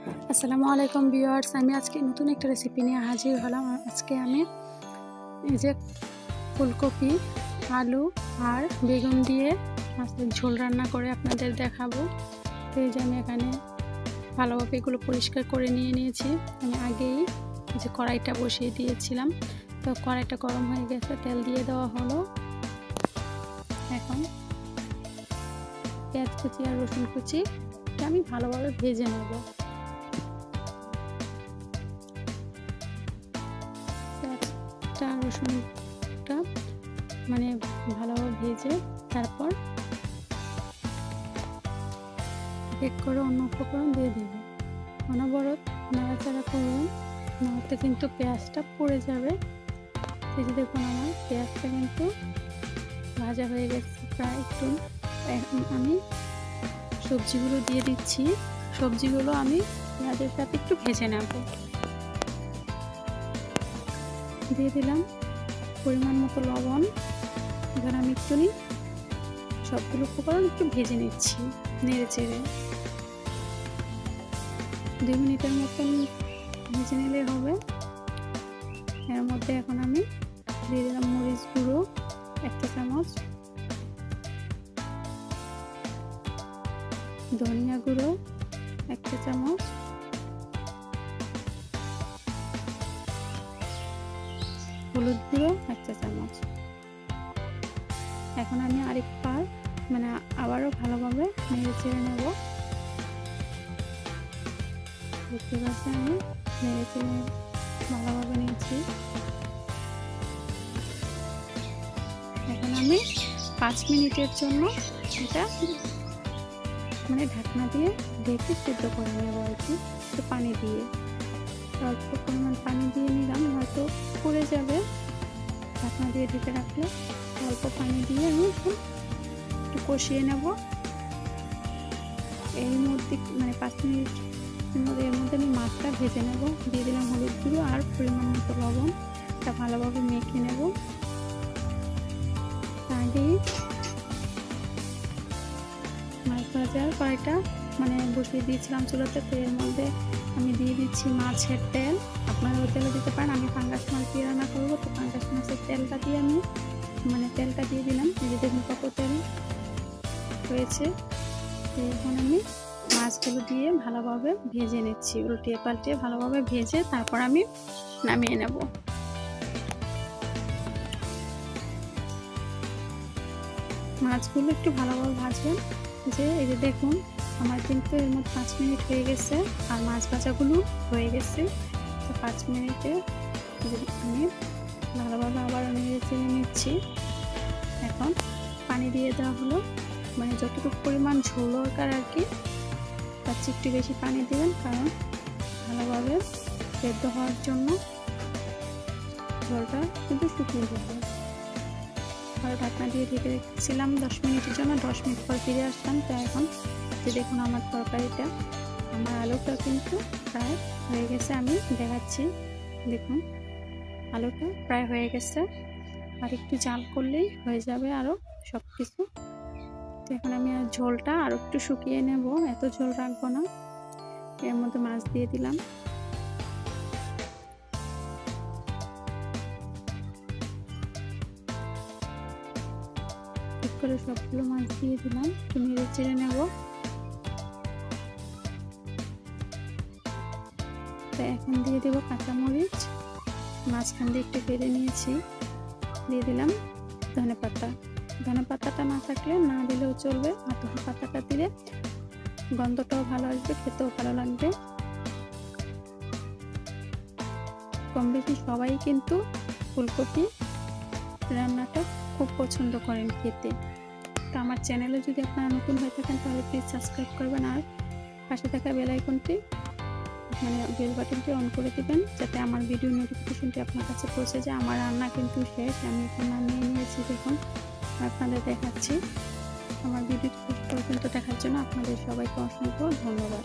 আসসালামু আলাইকুম ভিউয়ার্স, আমি আজকে নতুন একটা রেসিপি নিয়ে হাজির হলাম। আজকে আমি এই যে ফুলকপি, আলু আর বেগুন দিয়ে মাছের ঝোল রান্না করে আপনাদের দেখাবো। এই যে আমি এখানে ভালোভাবে এগুলো পরিষ্কার করে নিয়ে নিয়েছি। আমি আগেই যে কড়াইটা বসিয়ে দিয়েছিলাম। তো কড়াইটা গরম হয়ে গেছে, তেল দিয়ে দেওয়া হলো। এখন পেঁয়াজ কুচি আর রসুন কুচি আমি ভালোভাবে ভেজে নেব। রসুনটা মানে ভালোভাবে ভেজে তারপর এক করে অন্য উপকরণ দিয়ে দেবে। অনবরত নাড়াচাড়া করুন নাড়াতে কিন্তু পেঁয়াজটা পড়ে যাবে। যে দেখুন আমার পেঁয়াজটা কিন্তু ভাজা হয়ে গেছে। প্রায় একটু আমি সবজিগুলো দিয়ে দিচ্ছি। সবজিগুলো আমি পেঁয়াজের সাথে একটু ভেজে নেব। দিয়ে দিলাম পরিমাণ মতো লবণ, এবার আমি একটু সবগুলো উপকরণ একটু ভেজে নিচ্ছি, নেড়ে চেড়ে। দুই মিনিটের মতন ভেজে নিলে হবে। এর মধ্যে এখন আমি দিয়ে দিলাম মরিচ গুঁড়ো, একটা চামচ। ধনিয়া গুঁড়ো, একটা চামচ। হলুদ গুঁড়ো একটা চামচ। এখন আমি আরেকবার মানে আবারও ভালোভাবে নেড়ে চেড়ে নেব। দেখতে পাচ্ছি আমি, নেড়ে চেড়ে ভালোভাবে নিয়েছি। এখন আমি পাঁচ মিনিটের জন্য এটা মানে ঢাকনা দিয়ে ঢেকে সিদ্ধ করে নেব আর কি পানি দিয়ে। অল্প পরিমাণ পানি দিয়ে নিলাম, হয়তো পড়ে যাবে। ঢাকনা দিয়ে ঢেকে রাখলে অল্প পানি দিয়ে আমি একটু কষিয়ে নেব। এর মধ্যে মানে পাঁচ মিনিট মধ্যে এর মধ্যে আমি মাছটা ভেজে নেব। দিয়ে দিলাম হলুদ গুঁড়ো আর পরিমাণ মতো লবণ। এটা ভালোভাবে মেখে নেব। আগেই মাছ ভাজার কড়াইটা মানে বসিয়ে দিয়েছিলাম চুলাতে, তো এর মধ্যে আমি দিয়ে দিচ্ছি মাছের তেল। আপনারা তেলে দিতে পারেন, আমি পাঙ্গাস মাছ দিয়ে রান্না করব, তো পাঙ্গাস মাছের তেলটা দিয়ে আমি মানে তেলটা দিয়ে দিলাম যে দেখুন কত তেল হয়েছে। তো এখন আমি মাছগুলো দিয়ে ভালোভাবে ভেজে নিচ্ছি, উল্টিয়ে পাল্টিয়ে ভালোভাবে ভেজে তারপর আমি নামিয়ে নেব। মাছগুলো একটু ভালোভাবে ভাজবেন, যে এই যে দেখুন আমার কিন্তু এর মধ্যে পাঁচ মিনিট হয়ে গেছে আর মাছ ভাজাগুলো হয়ে গেছে। তো পাঁচ মিনিটে আমি ভালোভাবে আবার নেড়ে চেড়ে নিচ্ছি। এখন পানি দিয়ে দেওয়া হলো। মানে যতটুকু পরিমাণ ঝোল দরকার আর কি, তার চেয়ে একটু বেশি পানি দেবেন কারণ ভালোভাবে সেদ্ধ হওয়ার জন্য ঝোলটা কিন্তু শুকিয়ে যাবে। আর ঢাকনা দিয়ে ঢেকে রেখেছিলাম দশ মিনিটের জন্য, দশ মিনিট পর ফিরে আসলাম। তো এখন যে দেখুন আমার তরকারিটা, আমার আলুটা কিন্তু প্রায় হয়ে গেছে, আমি দেখাচ্ছি। দেখুন, আলুটা প্রায় হয়ে গেছে। আর একটু জাল করলেই হয়ে যাবে আরও সব কিছু তো এখন আমি আর ঝোলটা আরও একটু শুকিয়ে নেব, এত ঝোল রাখব না। এর মধ্যে মাছ দিয়ে দিলাম। করে সবগুলো মাছ দিয়ে দিলাম। একটু নেড়ে চেড়ে নেব এখন দিয়ে দেব কাঁচামরিচ। মাঝখান দিয়ে একটু কেটে নিয়েছি। দিয়ে দিলাম ধনে পাতা। ধনে পাতাটা না থাকলে না দিলেও চলবে। আর ধনে পাতাটা দিলে গন্ধটাও ভালো আসবে, খেতেও ভালো লাগবে। কম বেশি সবাই কিন্তু ফুলকপি রান্নাটা খুব পছন্দ করেন খেতে। তো আমার চ্যানেলে যদি আপনারা নতুন হয়ে থাকেন, তাহলে প্লিজ সাবস্ক্রাইব করবেন আর পাশে থাকা বেল আইকনটি মানে বেল বাটনটি অন করে দেবেন, যাতে আমার ভিডিও নোটিফিকেশনটি আপনার কাছে পৌঁছে যায়। আমার রান্না কিন্তু শেষ, আমি এখন নামিয়ে নিয়েছি দেখুন, আপনাদের দেখাচ্ছি। আমার ভিডিও পর্যন্ত দেখার জন্য আপনাদের সবাইকে অসংখ্য ধন্যবাদ।